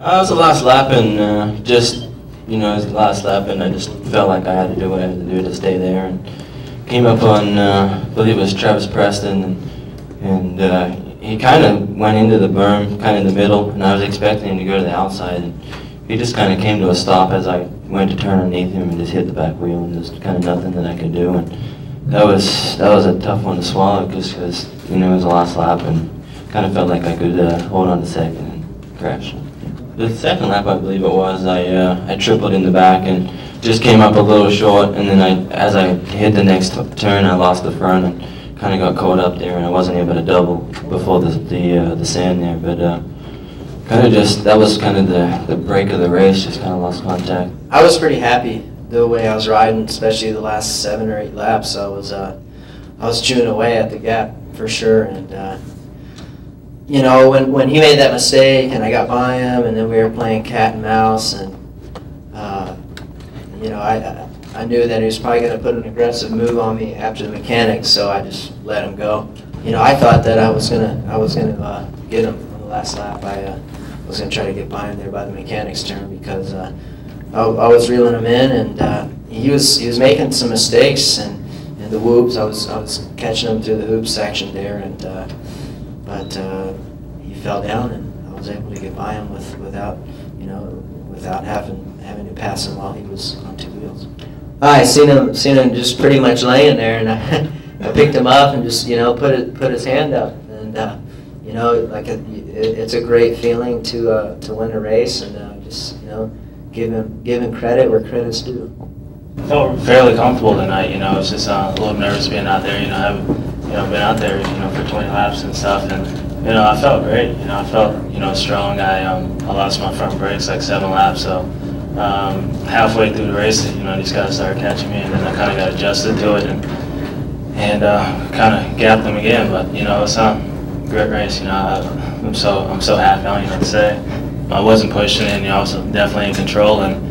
Uh, it was the last lap, and uh, just you know, it was the last lap, and I just felt like I had to do what I had to do to stay there, and came up on, uh, I believe it was Travis Pastrana, and, and uh, he kind of went into the berm, kind of in the middle, and I was expecting him to go to the outside, and he just kind of came to a stop as I went to turn underneath him and just hit the back wheel, and there's kind of nothing that I could do, and that was that was a tough one to swallow, just because you know it was the last lap, and kind of felt like I could uh, hold on to second and crash. The second lap, I believe it was, I uh, I tripled in the back and just came up a little short, and then I as I hit the next turn, I lost the front and kind of got caught up there, and I wasn't able to double before the the uh, the sand there, but. Uh, kind of just that was kind of the the break of the race. Just kind of lost contact. I was pretty happy the way I was riding, especially the last seven or eight laps. I was uh, I was chewing away at the gap for sure, and uh, you know, when, when he made that mistake and I got by him and then we were playing cat and mouse and, uh, you know, I, I knew that he was probably going to put an aggressive move on me after the mechanics, so I just let him go. You know, I thought that I was gonna I was gonna uh, get him on the last lap. I uh, was gonna try to get by him there by the mechanics turn because uh, I, I, was reeling him in and uh, he was he was making some mistakes and, and the whoops. I was I was catching him through the whoop section there and uh, but uh, he fell down, and I was able to get by him with without you know without having having to pass him while he was on two wheels. I seen him seen him just pretty much laying there, and I, I picked him up and just you know put it put his hand up, and uh, you know like a, it, it's a great feeling to uh, to win a race, and uh, just you know give him give him credit where credit's due. I felt fairly comfortable tonight. You know, I was just uh, a little nervous being out there. You know, I've you know, been out there, you know, for 20 laps and stuff, and you know, I felt great. You know, I felt, you know, strong. I um, I lost my front brakes like seven laps, so um, halfway through the race, you know, these guys started catching me, and then I kind of got adjusted to it, and and uh, kind of gapped them again. But you know, it's um, great race. You know, I, am so I'm so happy. I don't even know to say. I wasn't pushing, and you know, I was definitely in control, and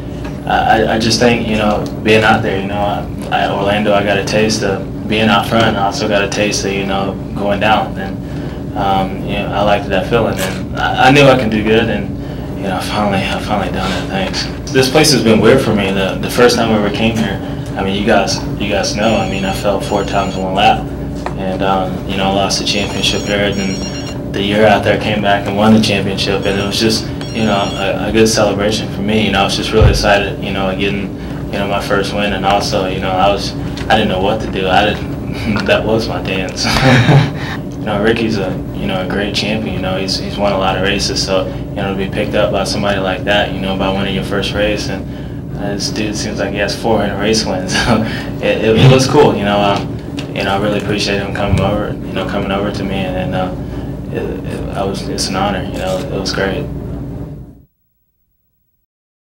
I, I just think, you know, being out there, you know, I, I, Orlando, I got a taste of being out front, I also got a taste of you know going down, and um, you know I liked that feeling, and I, I, knew I could do good, and you know finally I finally done it. Thanks. This place has been weird for me. The the first time I ever came here, I mean you guys you guys know. I mean I fell four times in one lap, and um, you know I lost the championship there, and the year out there came back and won the championship, and it was just you know a, a good celebration for me. You know I was just really excited. You know getting you know my first win, and also you know I was I didn't know what to do. I didn't. that was my dance. you know, Ricky's a you know a great champion. You know, he's he's won a lot of races. So you know, to be picked up by somebody like that, you know, by winning your first race, and uh, this dude seems like he has 400 race wins. it, it, it, was cool. You know, um, you know, I really appreciate him coming over. You know, coming over to me, and, and uh, it, it, I was it's an honor. You know, it was great.